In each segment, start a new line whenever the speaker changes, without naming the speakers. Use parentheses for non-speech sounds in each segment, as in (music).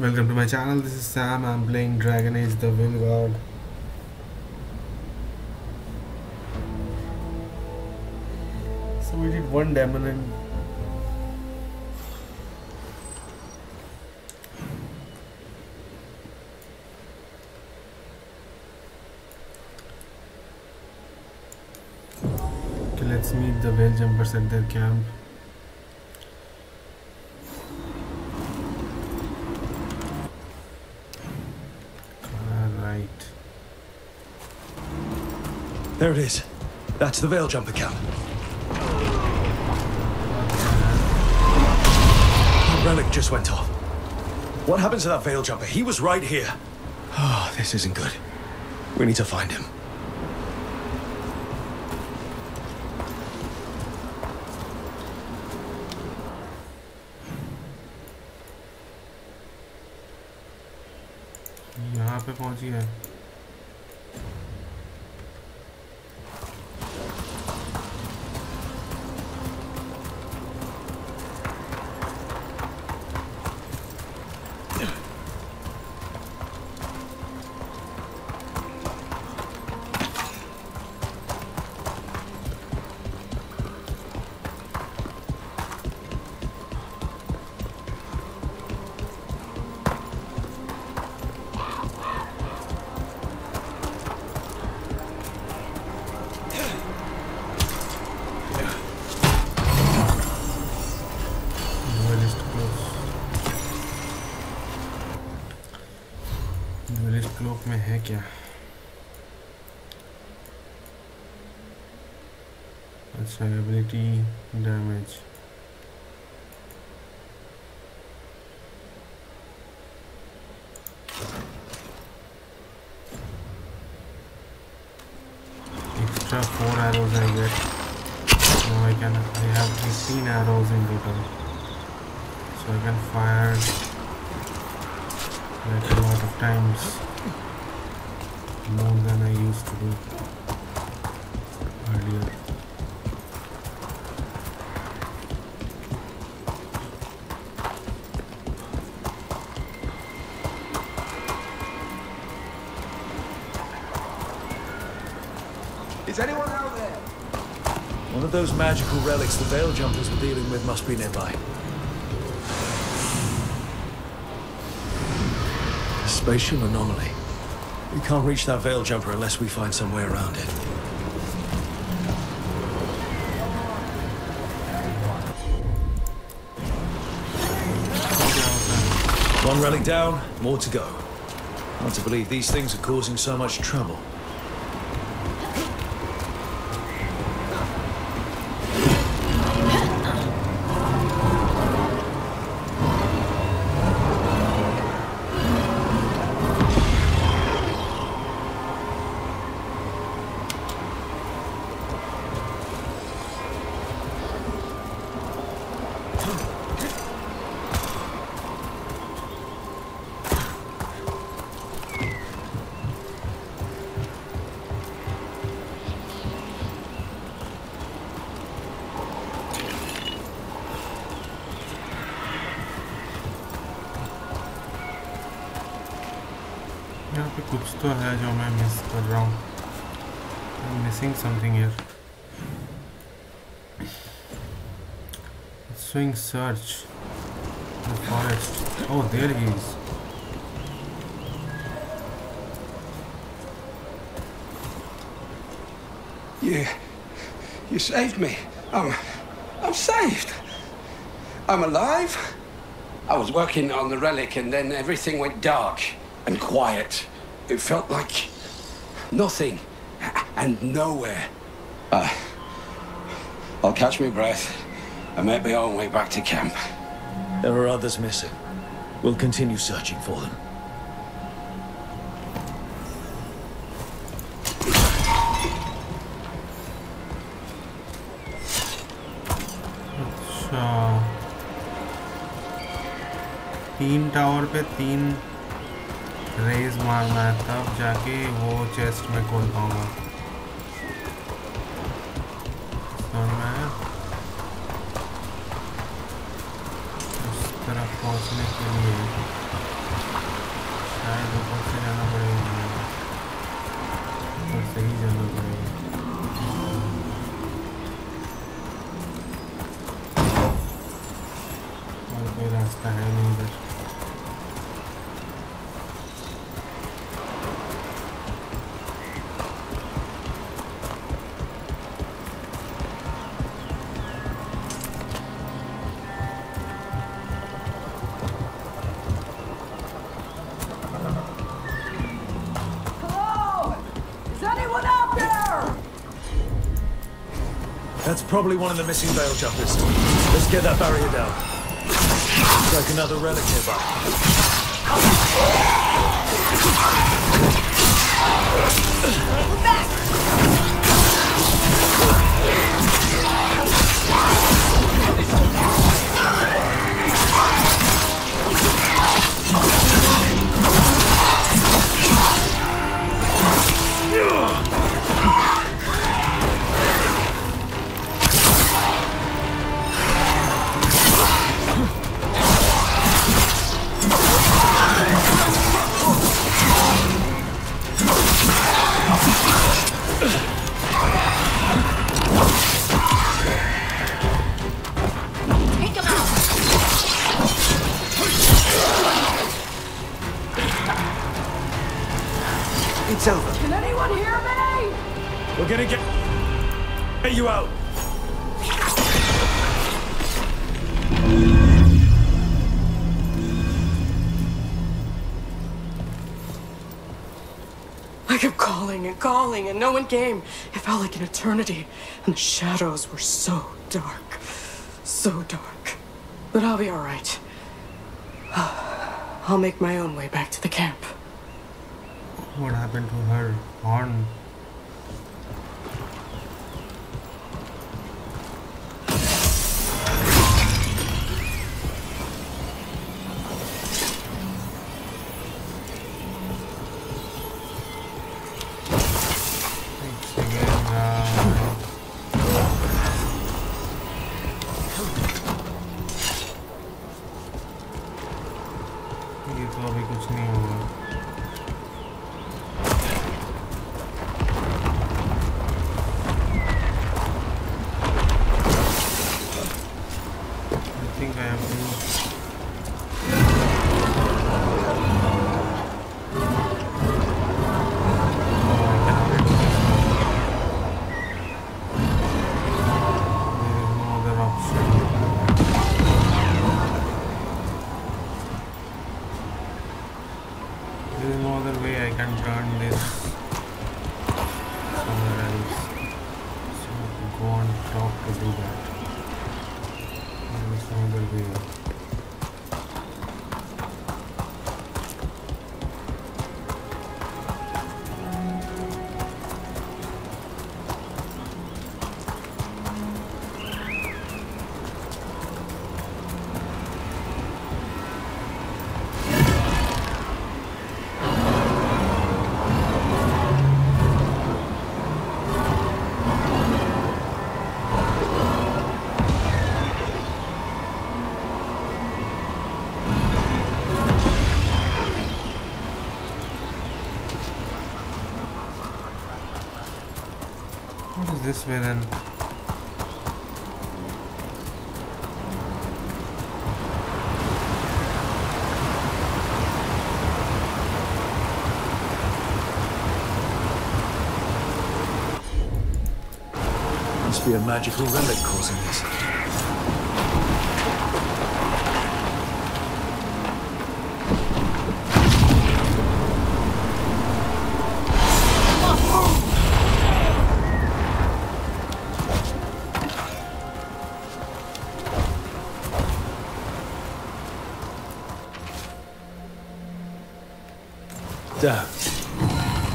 Welcome to my channel. This is Sam. I'm playing Dragon Age: The Guard. So we did one demon and Okay, let's meet the Veil Jumpers at their camp.
There it is. That's the Veil Jumper camp. The relic just went off. What happened to that Veil Jumper? He was right here. Oh, this isn't good. We need to find him.
Is anyone out there?
One of those magical relics the Veil Jumpers were dealing with must be nearby. A spatial anomaly. We can't reach that Veil Jumper unless we find some way around it. One relic down, more to go. Hard to believe these things are causing so much trouble.
Showing search. The forest. Oh, there he is.
You, you saved me. I'm, I'm saved. I'm alive. I was working on the relic and then everything went dark and quiet. It felt like nothing and nowhere. Uh, I'll catch my breath and make my own way back to camp.
There are others missing. We'll continue searching for them.
अच्छा तीन tower पे तीन raise मारना है तब जाके वो chest में खोल पाऊंगा پہنچنے کے لیے شاید اوپر سے جانا پڑے گا اوپر سے ہی جانا پڑے گا
اور کوئی راستہ ہے نہیں
ادھر probably one of the missing veil jumpers. Let's get that barrier down. Looks like another relic nearby.
Take
came. It felt like an eternity, and the shadows were so dark. So dark. But I'll be all right. (sighs) I'll make my own way back to the camp.
what happened to her horn this way then?
Must be a magical relic causing this.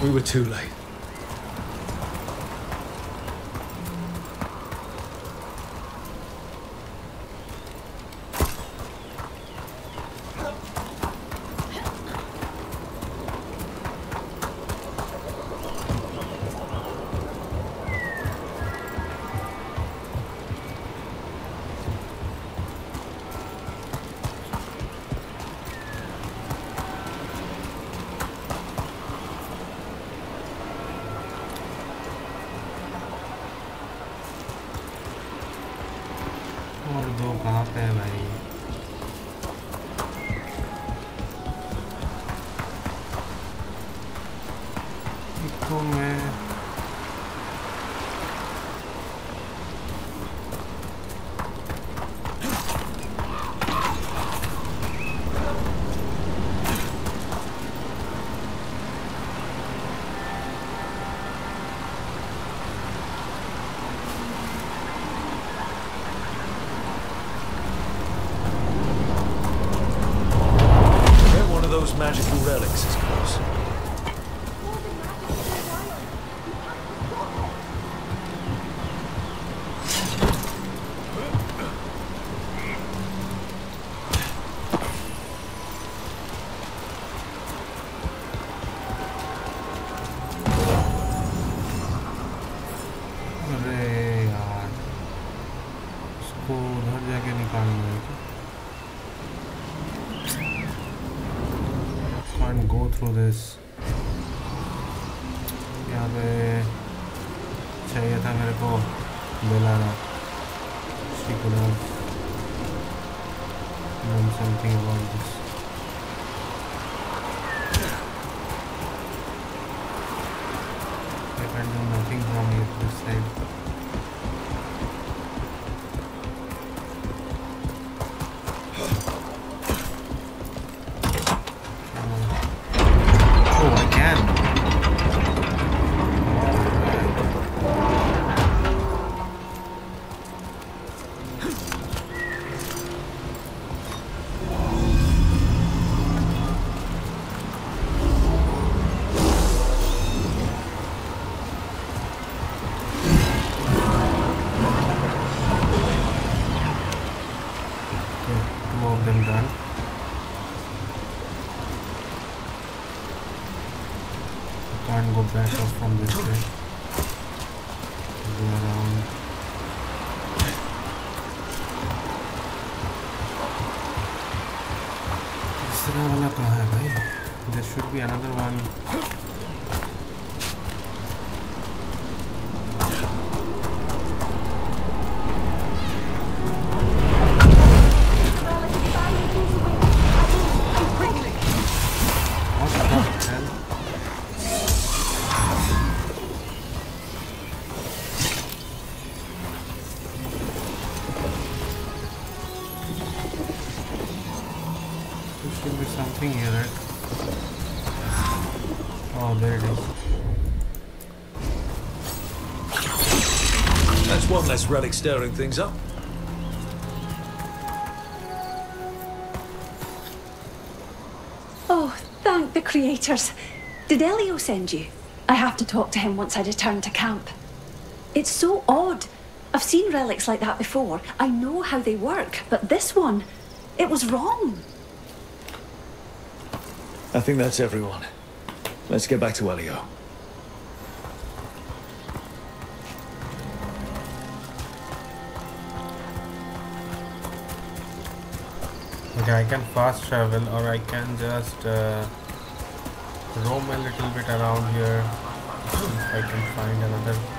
We were too late.
come through this something here. Oh, there it is.
That's one less relic stirring things up.
Oh, thank the creators. Did Elio send you? I have to talk to him once I return to camp. It's so odd. I've seen relics like that before. I know how they work, but this one, it was wrong.
I think that's everyone. Let's get back to Elio.
Okay, I can fast travel or I can just uh, roam a little bit around here. If I can find another.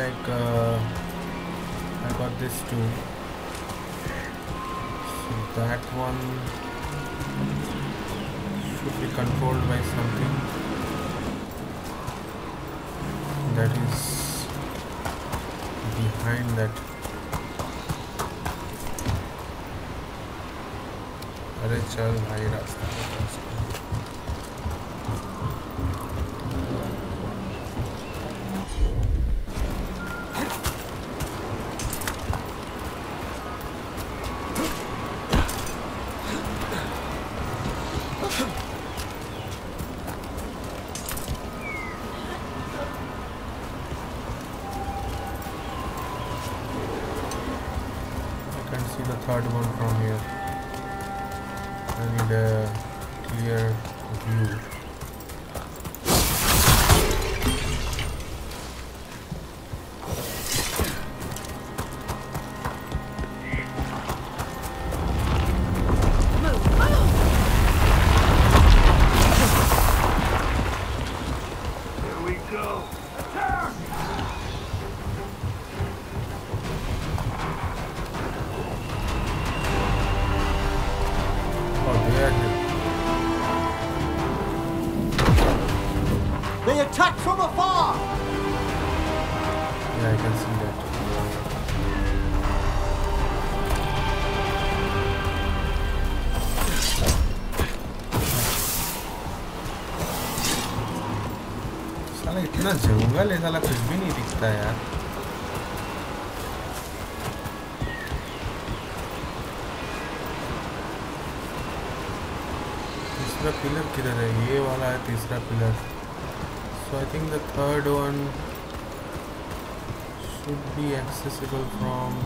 like uh, I got this too. So that one should be controlled by something that is behind that अरे चल भाई रास्ता
They attack from afar!
Yeah, I can see that. साला इतना जंगल है साला कुछ भी नहीं दिखता यार तीसरा पिलर किधर है ये वाला है तीसरा pillar so I think the third one should be accessible from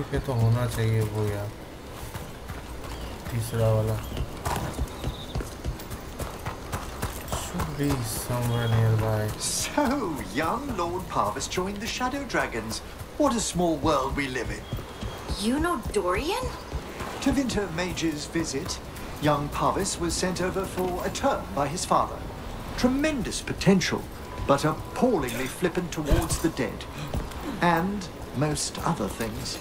C पे तो होना चाहिए वो यार तीसरा वाला should be somewhere nearby.
So, young Lord Pavus joined the Shadow Dragons. What a small world we live in.
You know Dorian?
To Winter Mage's visit, young Pavus was sent over for a term by his father. Tremendous potential, but appallingly flippant towards the dead. And most other things.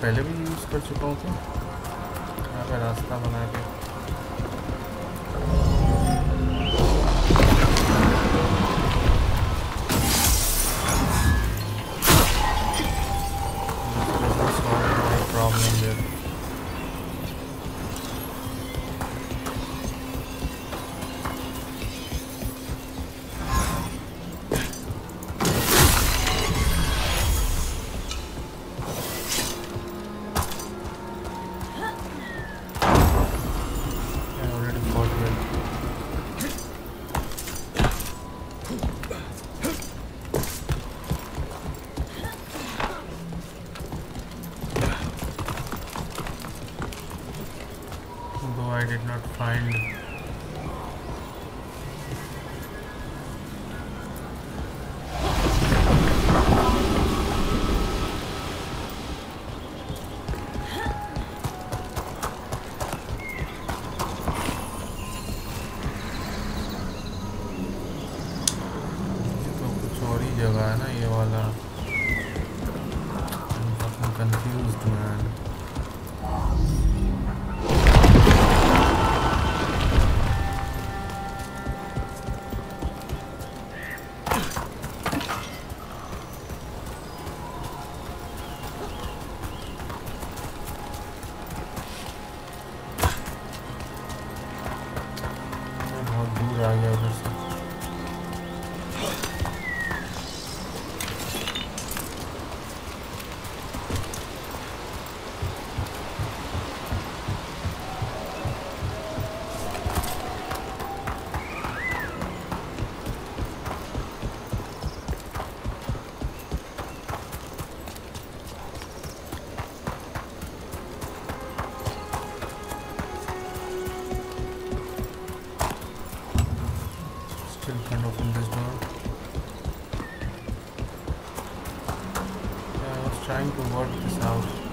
پہلے بھی use کر چکا ہوں کہاں پہ راستہ بنا کے trying to work this out.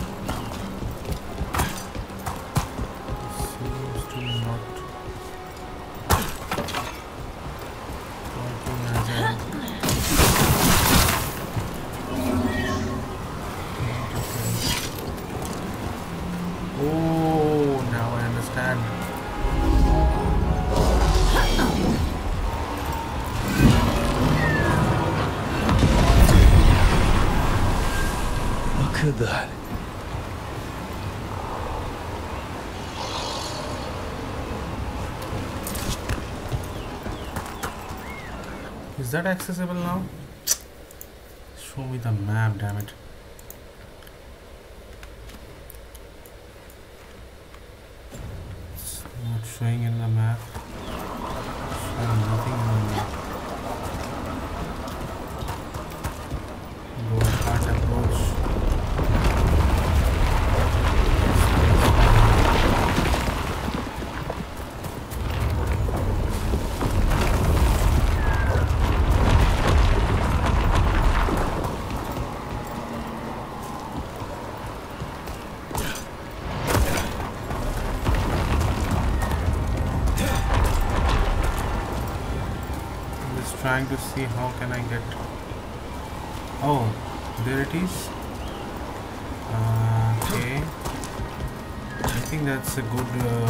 That
accessible now? Show me the map, damn it. Trying to see how can I get. Oh, there it is. Uh, okay. I think that's a good uh,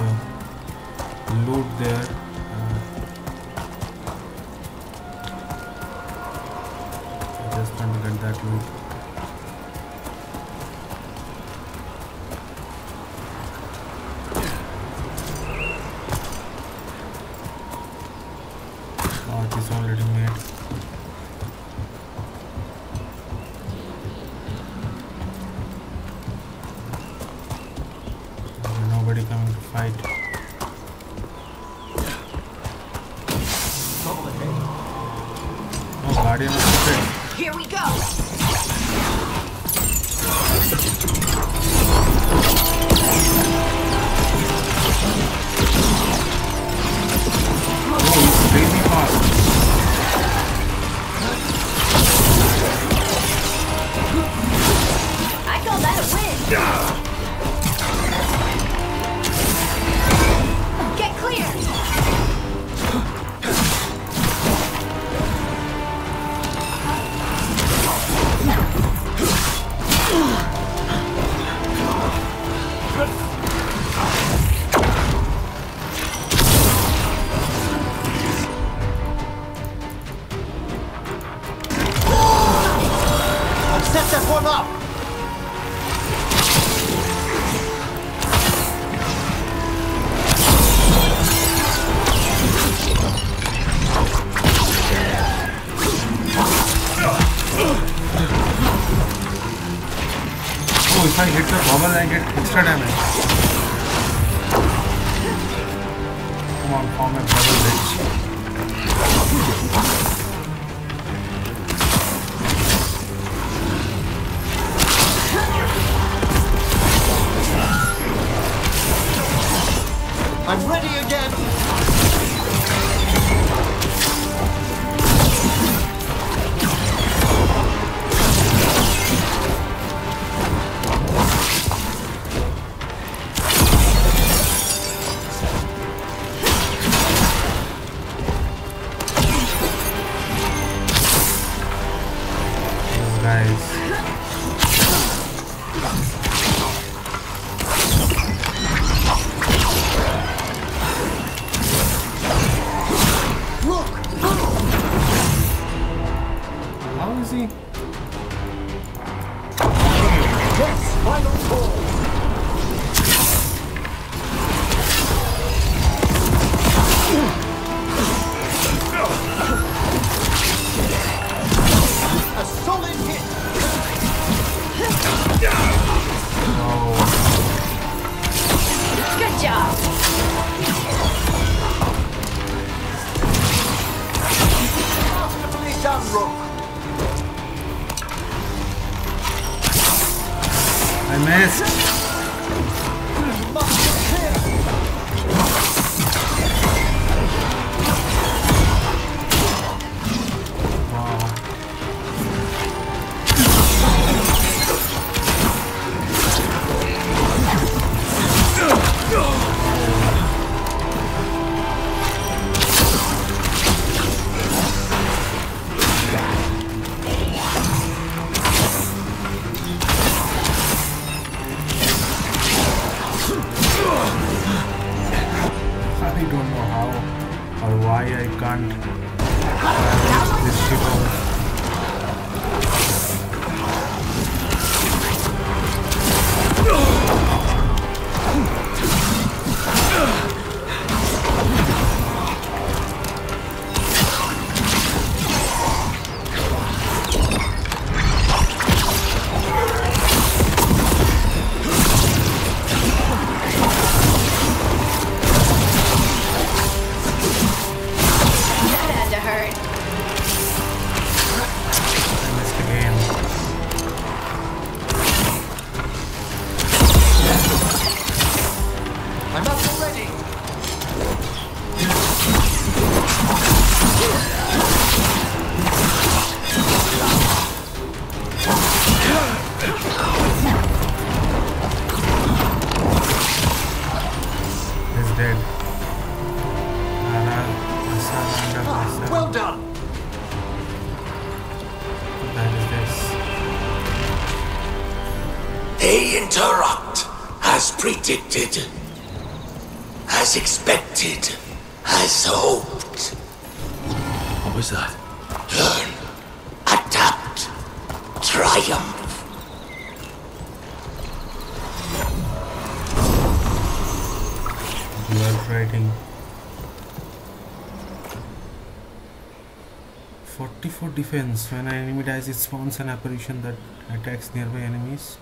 when an enemy dies it spawns an apparition that attacks nearby enemies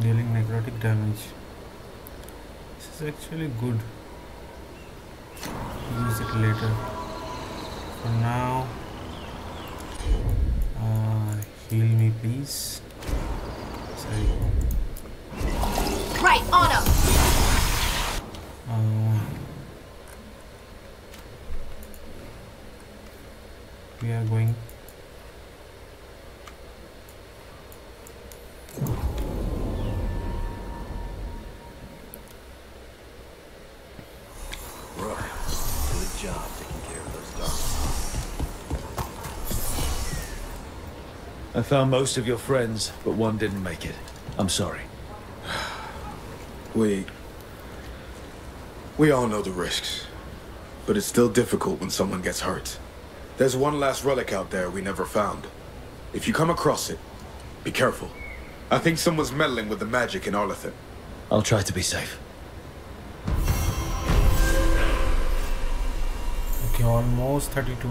dealing necrotic damage. This is actually good. Use it later. For now uh, heal me please.
I found most of your friends, but one didn't make it. I'm sorry.
We... We all know the risks. But it's still difficult when someone gets hurt. There's one last relic out there we never found. If you come across it, be careful. I think someone's meddling with the magic in Arlathan.
I'll try to be safe.
Okay, almost 32.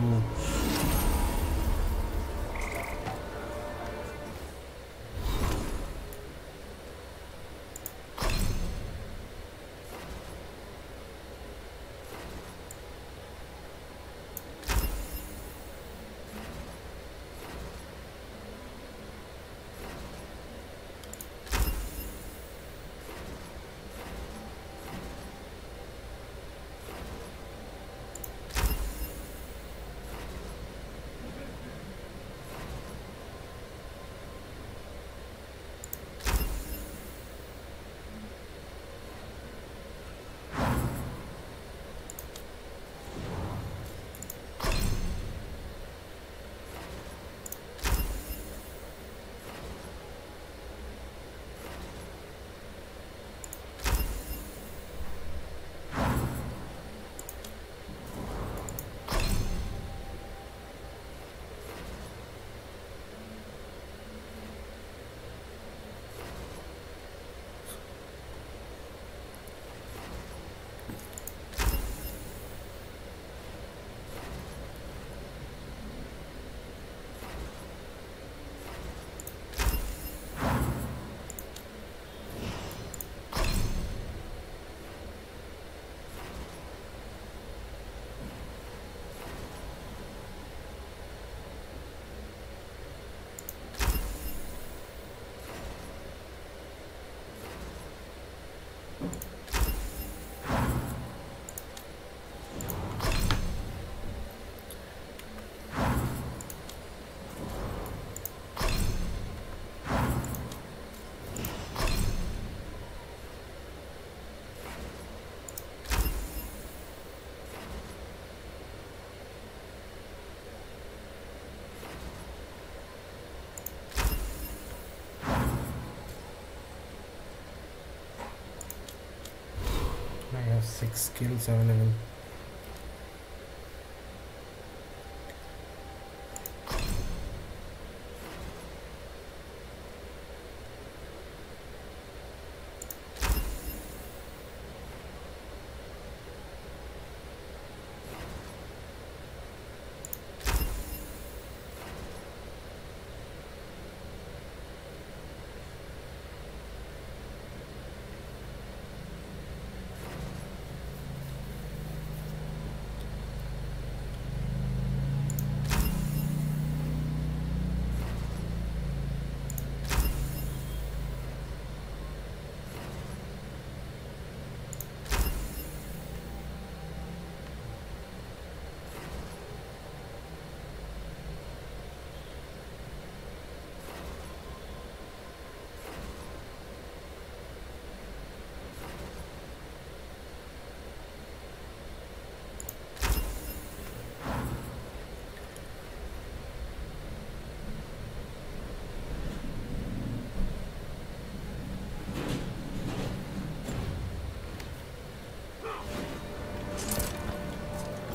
I have six skills available.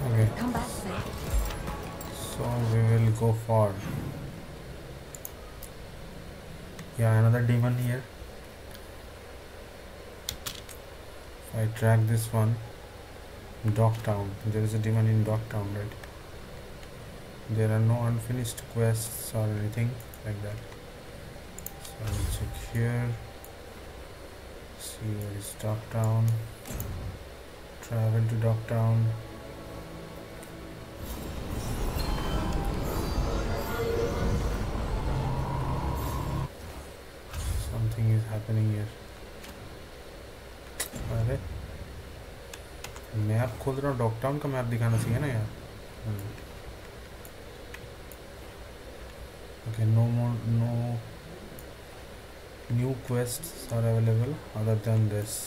Okay,
Come back then.
so we go. Yeah, another demon here. If I track this one, Docktown. There is a demon in Docktown, right? There are no unfinished quests or anything like that. So I'll check here. See where is Docktown. Travel to Docktown. happening here? ارے map کھول رہا ہوں ڈاک town کا map دکھانا چاہیے نا یار okay no more no new quests are available other than this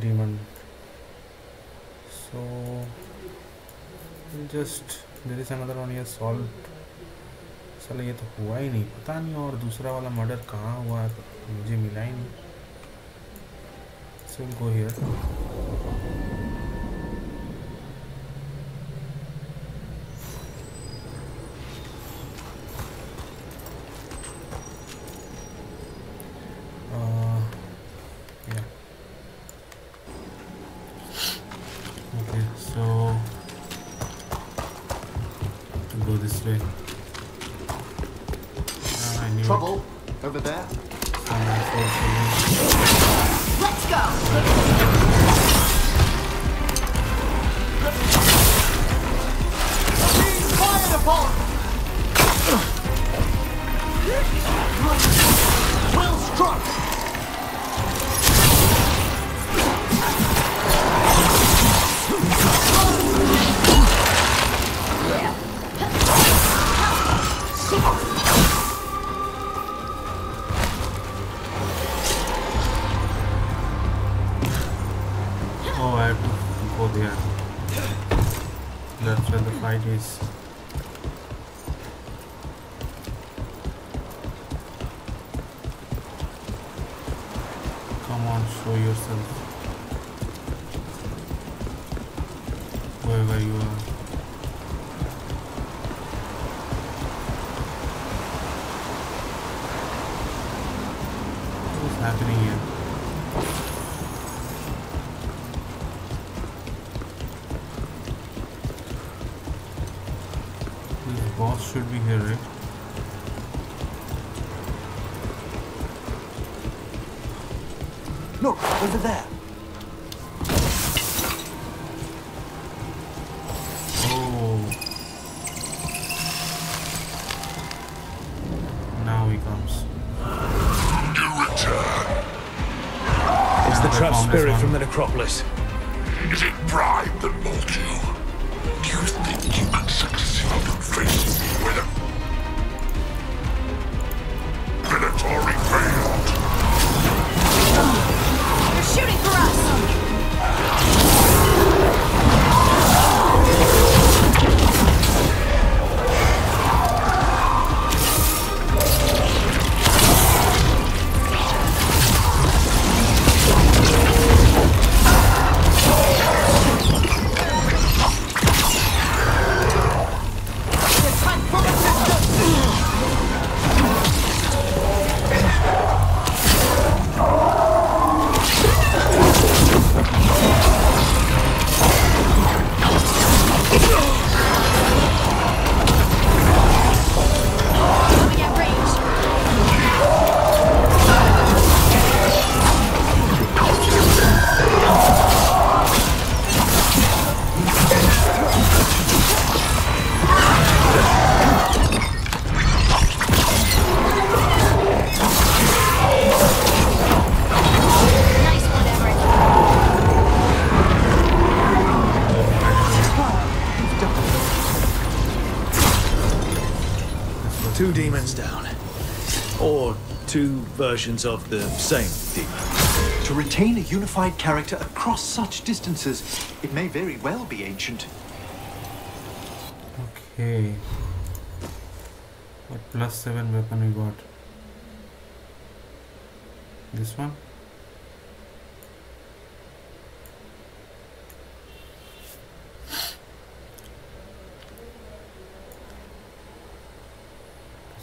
demon so just there is another one یہ سالو چلو یہ تو ہوا ہی نہیں پتہ نہیں اور دوسرا والا مرڈر کہاں ہوا ہے مجھے ملا ہی نہیں so go here
over there.
Oh. Now he comes.
It's the
trapped
spirit from the necropolis. variations of the same theme.
To retain a unified character across such distances, it may very well be ancient.
Okay. What plus 7 weapon we got? This one?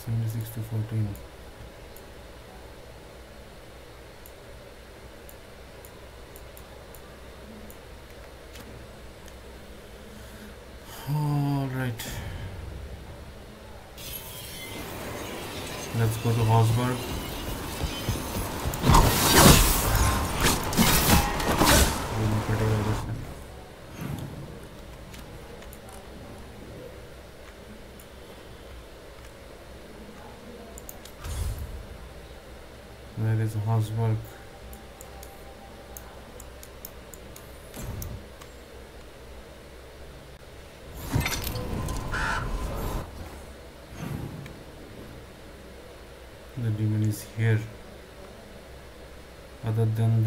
Seventy-six to fourteen. Let's go to Hossberg. Where is Hossberg?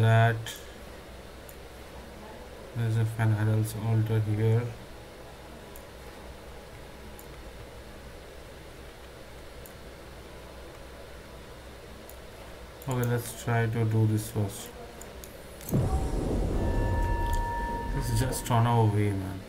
that there's a Fen'Harel's altar here. Okay let's try to do this first. Let's just our way man.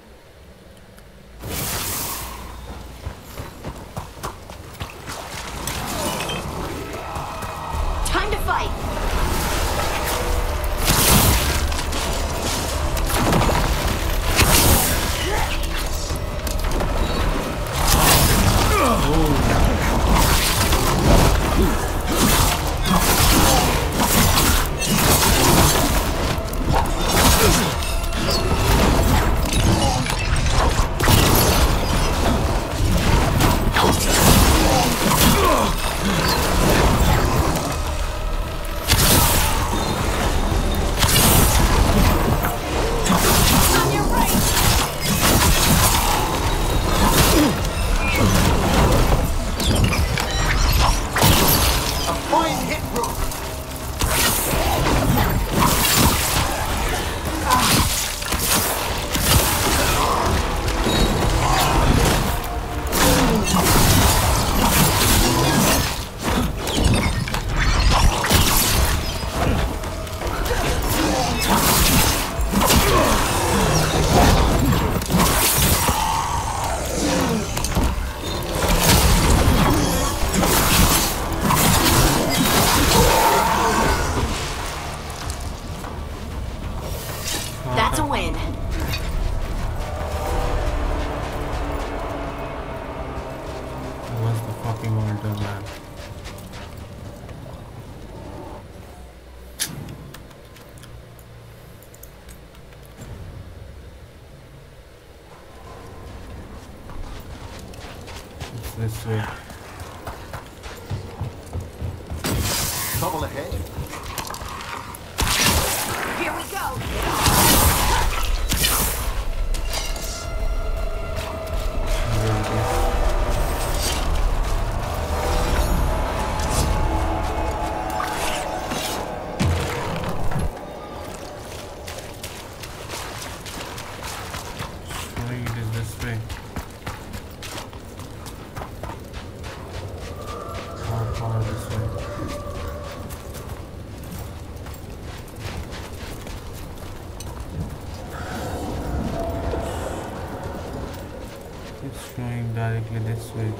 Sweet.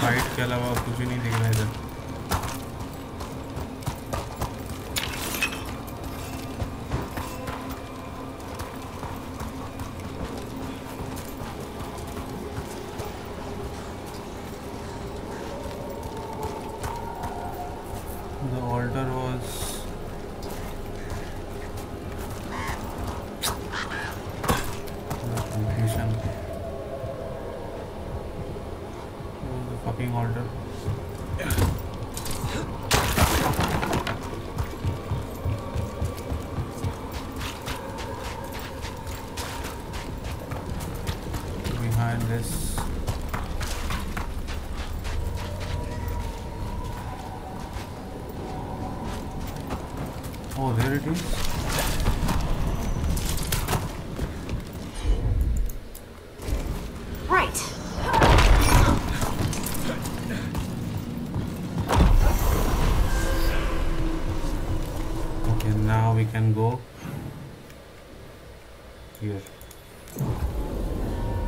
Fight
کے علاوہ کچھ بھی
نہیں
دکھ رہا ادھر can go here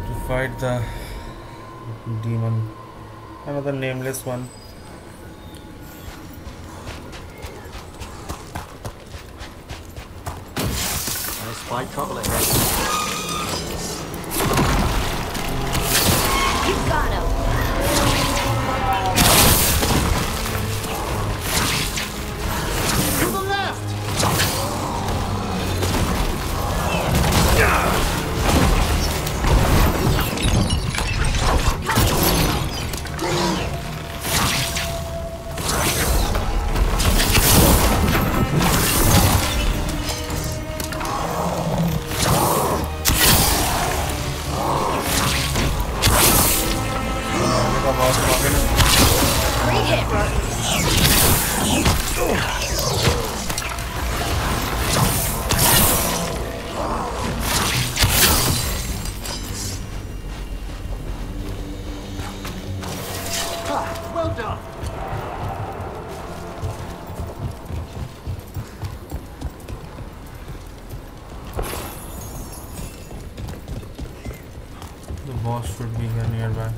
to fight the demon another nameless one. boss should be here nearby.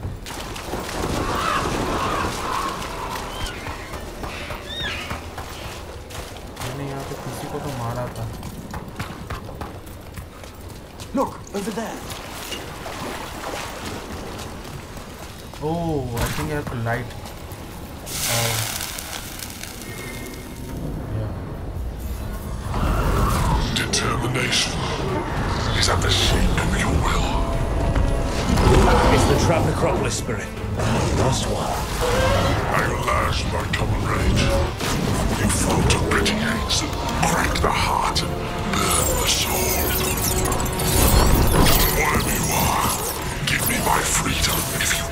मैंने यहाँ पे किसी को तो मारा था
Look, over there.
Oh, I think I have to light. Uh, yeah.
Determination is at the shape of your will.
It's the trap necropolis spirit. Last one.
At last, my comrade. You fought a petty axe and the heart burned the soul. Whatever you are, give me my freedom if you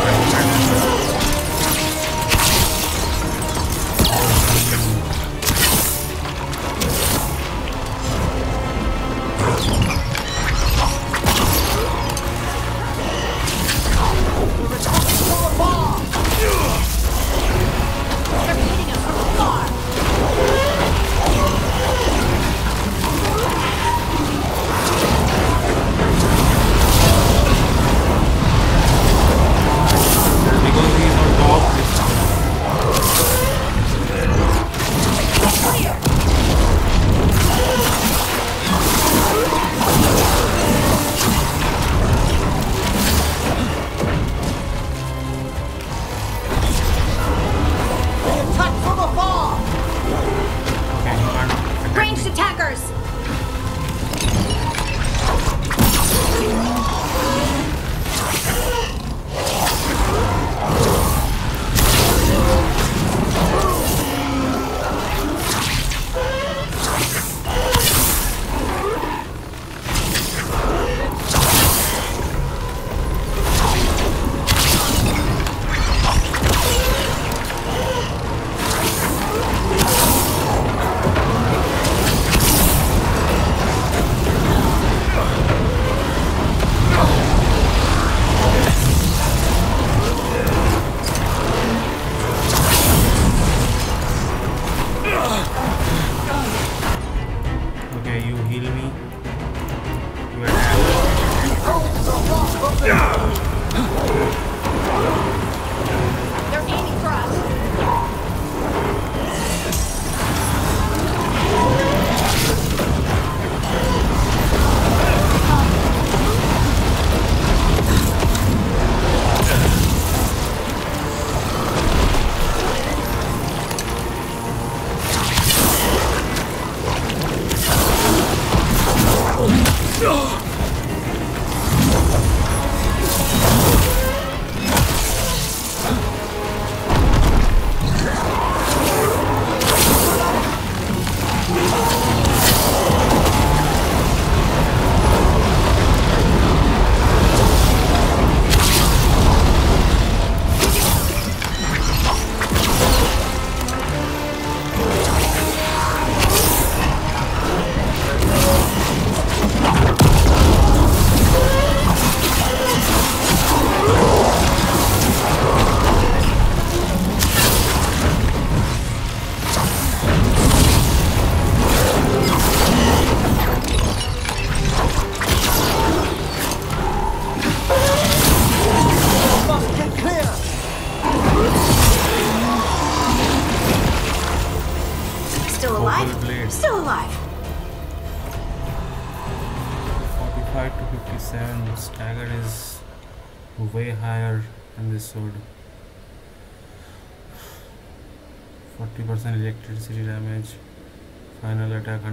can.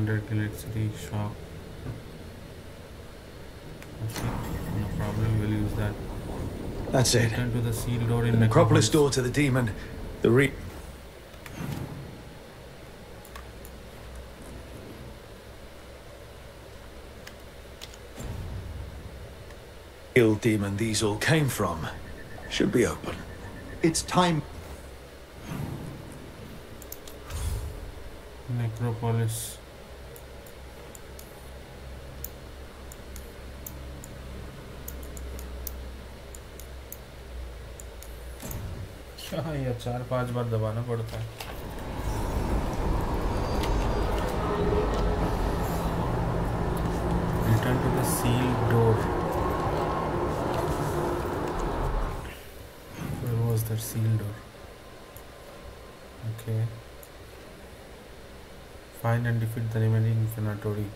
100 electricity shock. No problem, we'll use that.
That's it.
Return to the sealed door in
The necropolis door to the demon. The re. Real demon these all came from.
Should be open.
It's time.
Necropolis. ہاں یہ چار پانچ بار دبانا پڑتا ہے۔ Return to the cell door was the cell door okay fine and defeat the remaining فناٹوری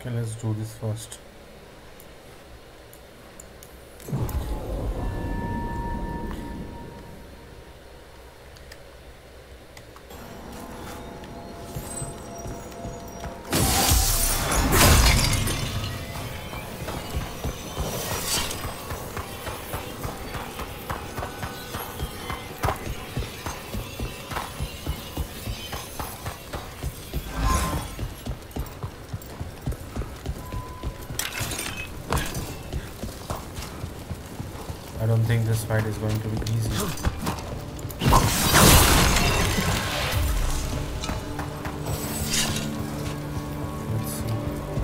Okay, let's do this first. Fight is going to be easy.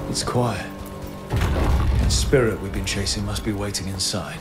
It's quiet. The spirit we've been chasing must be waiting inside.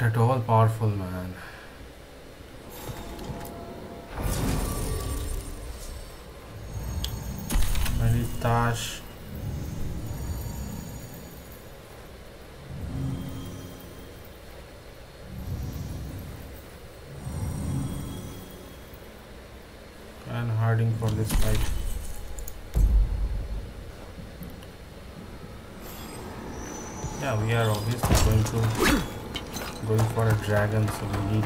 not at
all powerful, man. I Taash. And Harding for this fight. Yeah, we are obviously going to dragon, so we need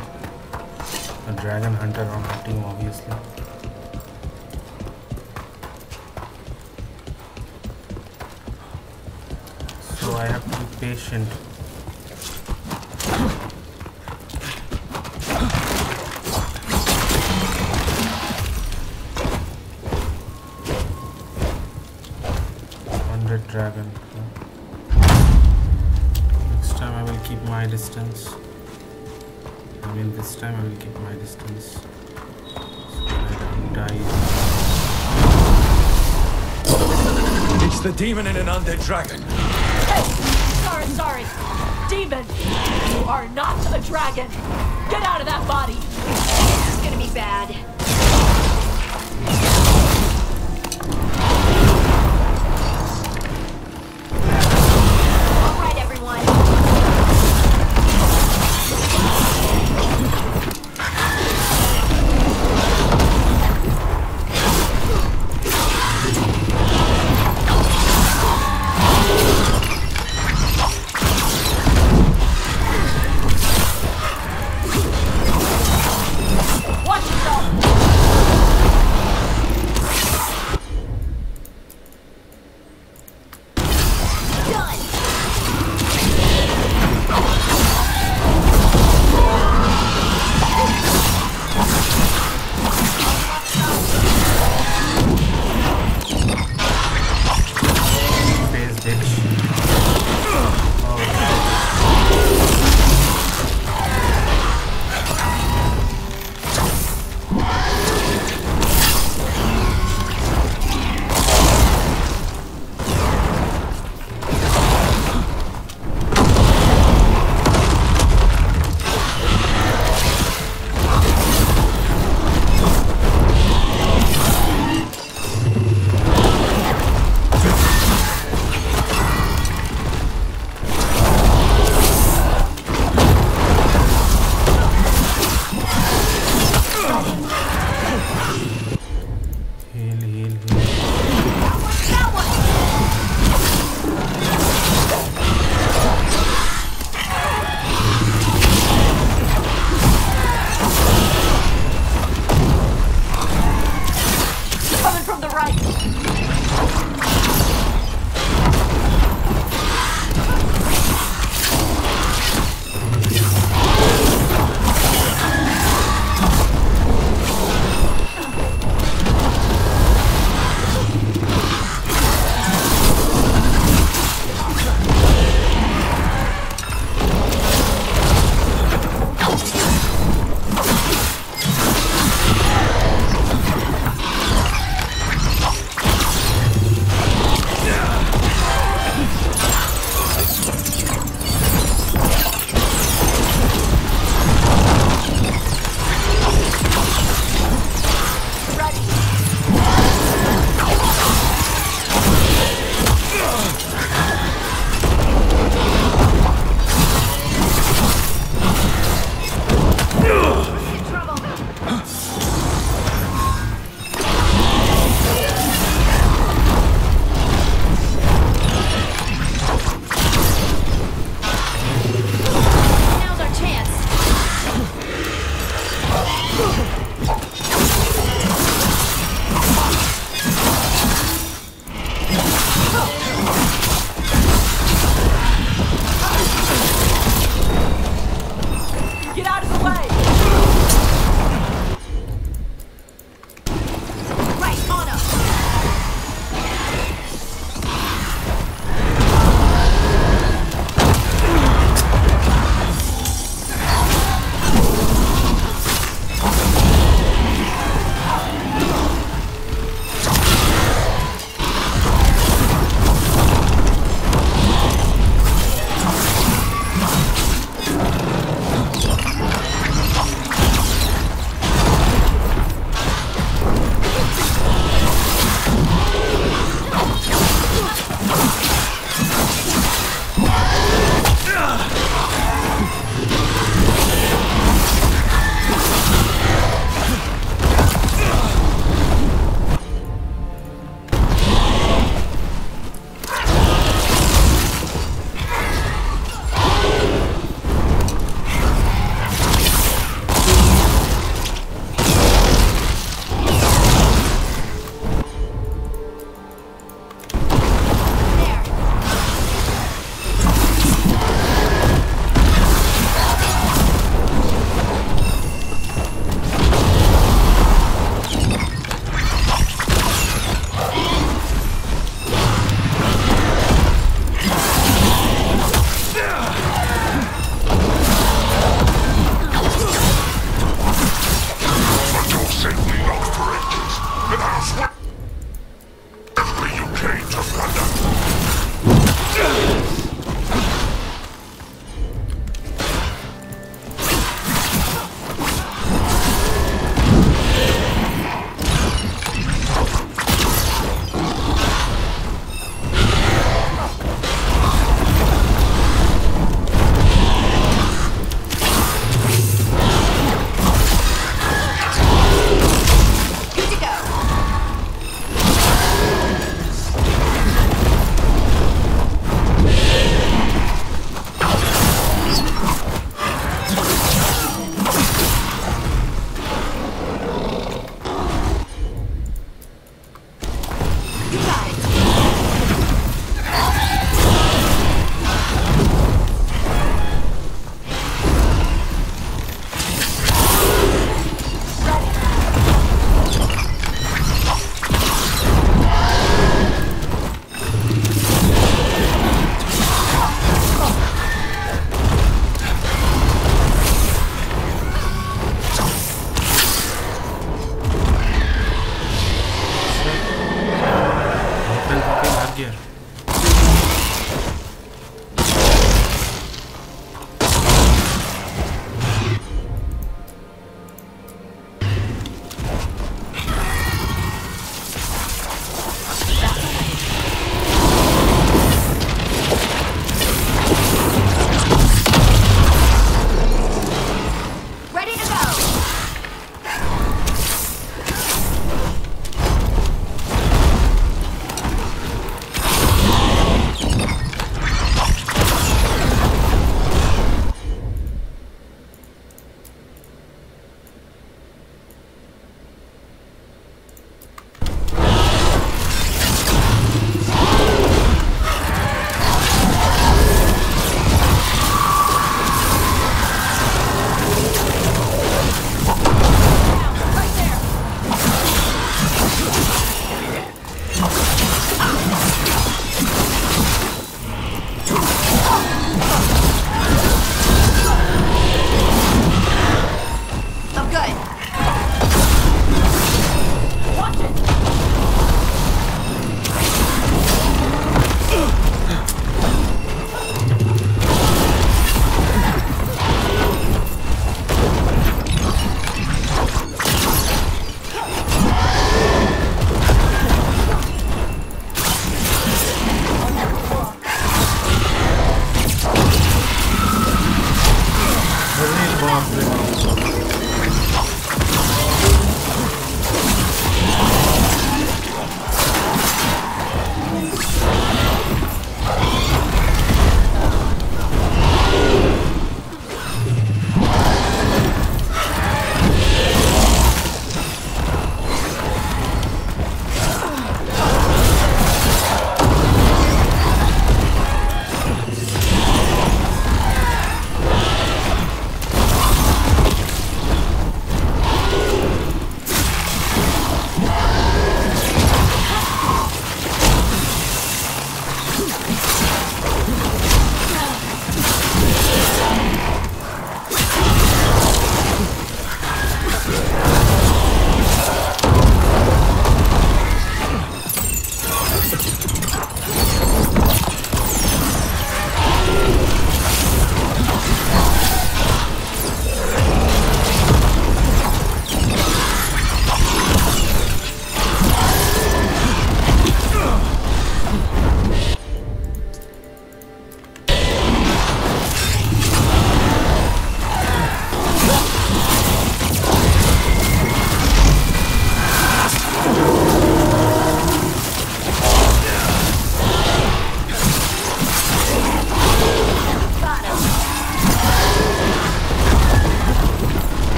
A dragon hunter on our team, obviously. So I have to be patient. Time I will keep my distance. So that I don't die.
It's the demon in an undead dragon.
Sorry, sorry. Demon, you are not a dragon. Get out of that body.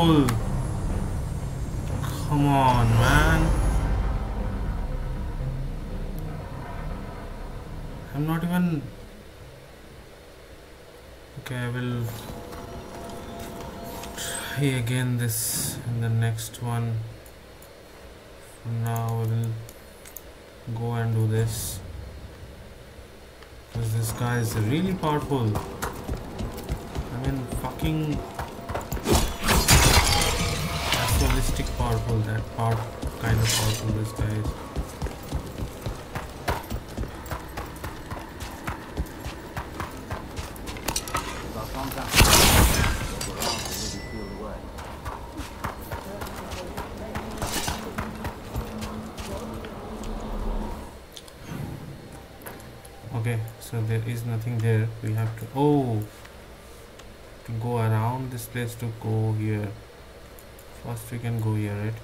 Come on, man. I'm not even... Okay, I will try again this in the next one. For now, I will go and do this. Because this guy is really powerful. I mean, fucking powerful. That part kind of powerful this guy is. Okay, so there is nothing there. We have to oh to go around this place to go here. First we can go here, right?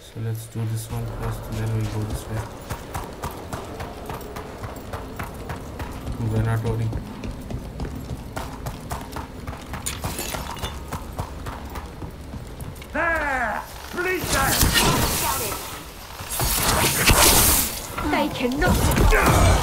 So let's do this one first, then we go this way. Venatori.
There! Bleach them!
They cannot.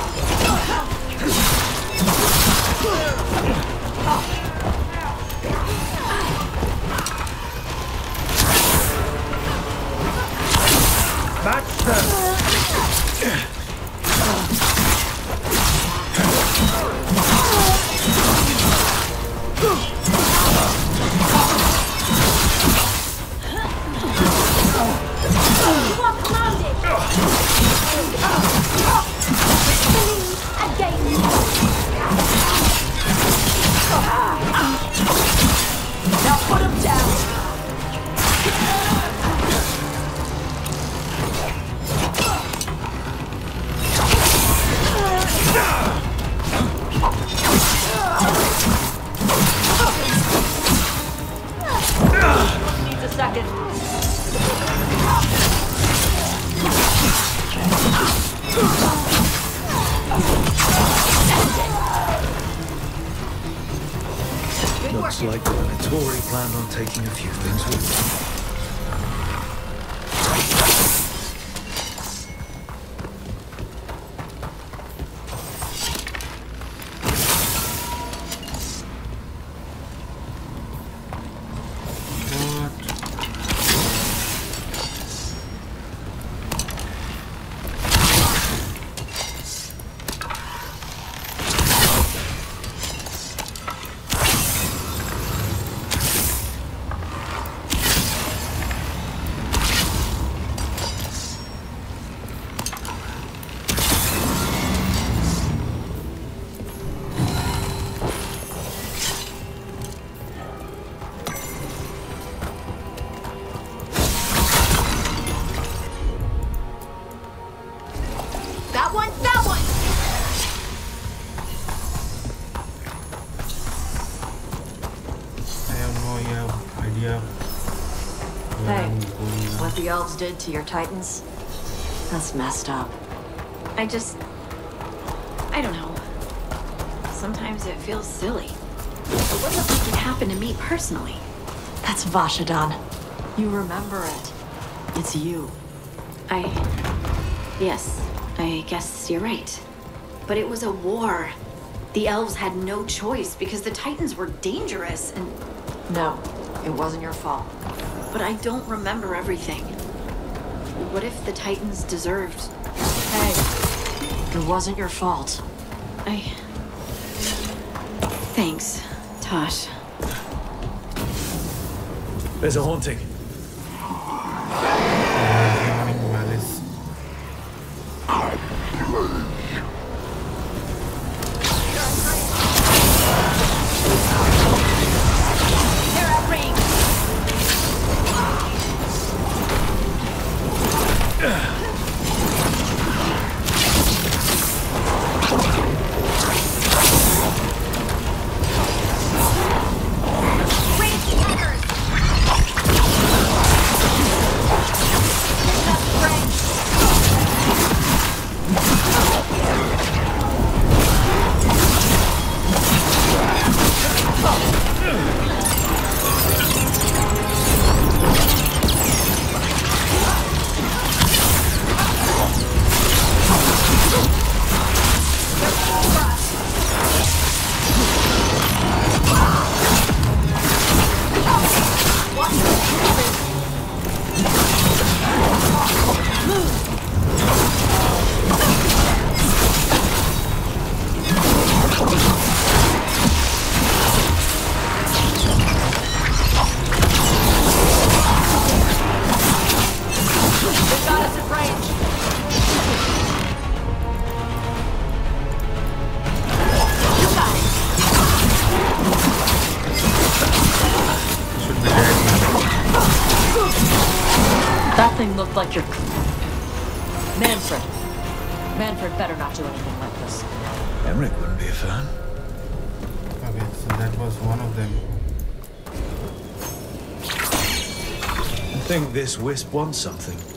Did to your titans? That's messed up.
I just. I don't know. Sometimes it feels silly. But what the fuck can happen to me personally?
That's Vashadan. You remember it. It's you.
I. Yes, I guess you're right. But it was a war. The elves had no choice because the Titans were dangerous and.
No, it wasn't your fault.
But I don't remember everything. What if the Titans deserved.
Hey, it wasn't your fault.
I. Thanks, Taash.
There's a haunting.
This
wisp wants something.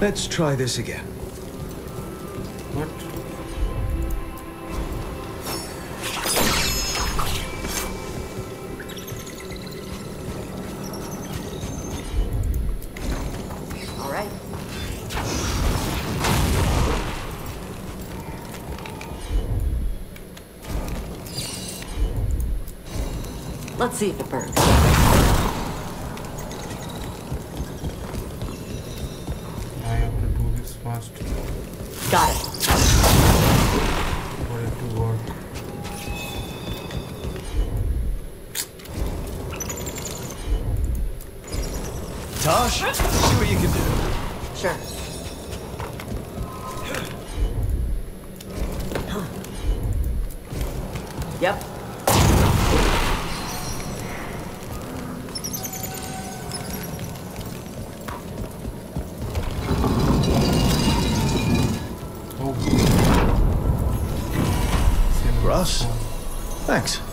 Let's try this again.
what
All right. Let's see if it burns.
Russ, thanks.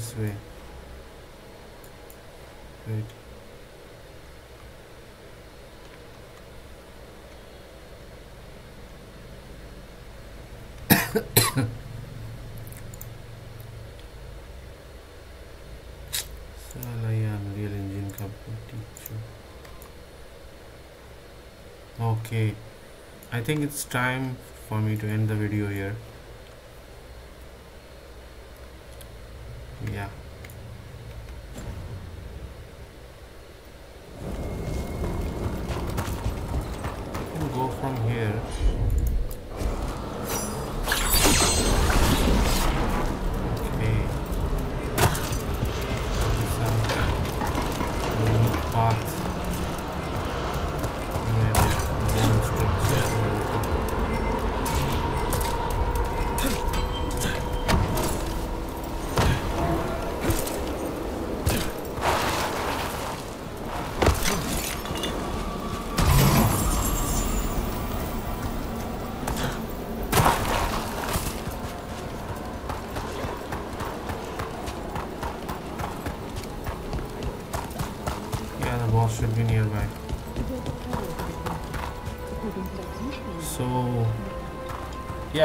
this way. Right. Unreal Engine Okay, I think it's time for me to end the video here.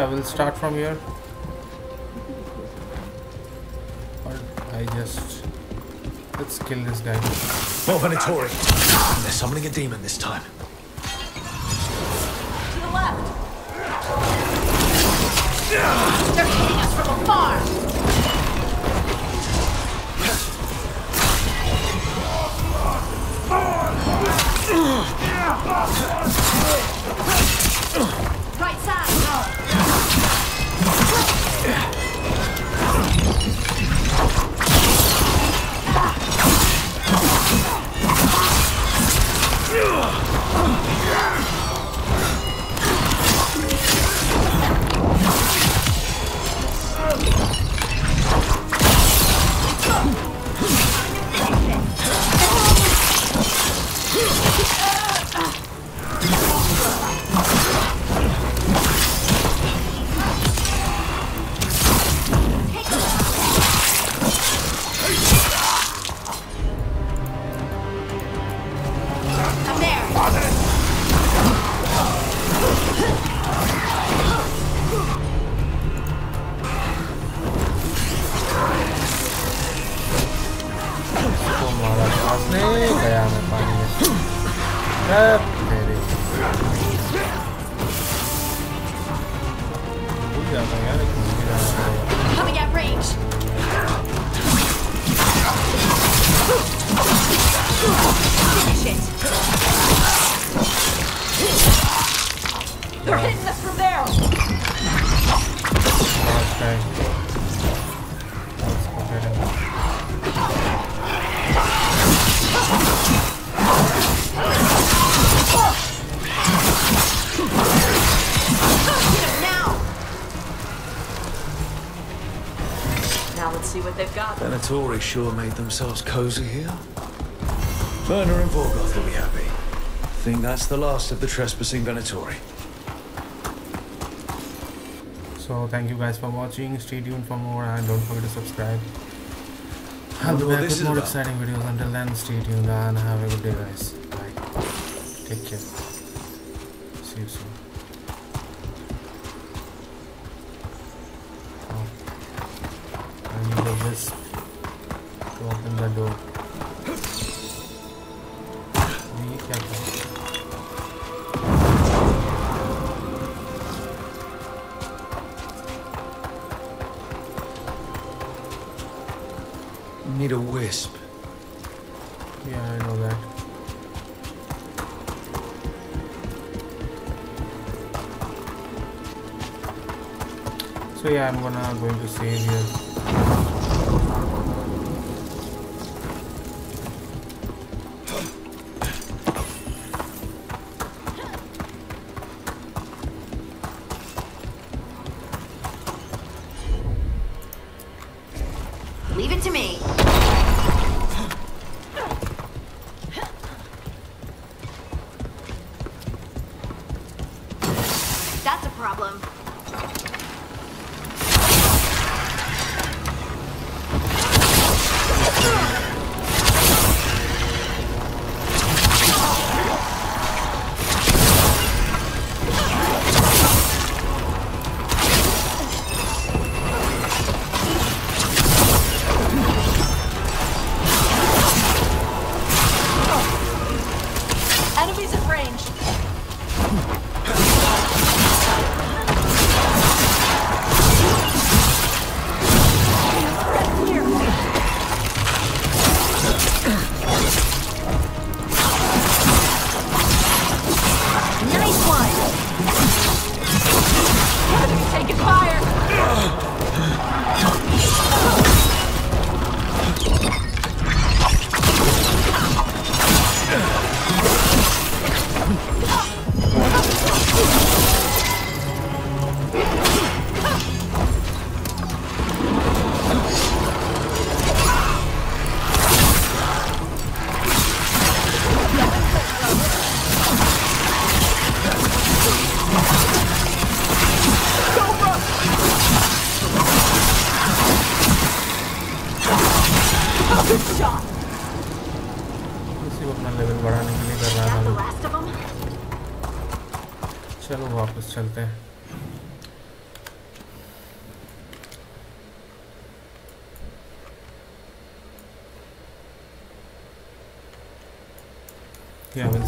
Yeah, we'll start from here. Or I just let's kill this guy.
More Venatori. They're summoning a demon this time.
To the left. They're hitting us from afar. Right (laughs)
Venatori sure made themselves cozy here. Werner and Vorgoth will be happy. Think that's the last of the trespassing Venatori.
So thank you guys for watching. Stay tuned for more and don't forget to subscribe. I'll be back with more
about.
exciting videos. Until then, stay tuned and have a good day, guys. Need a wisp. Yeah, I know that. So yeah, I'm gonna going to save here.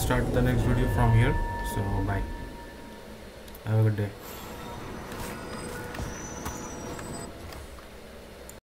Start the next video from here.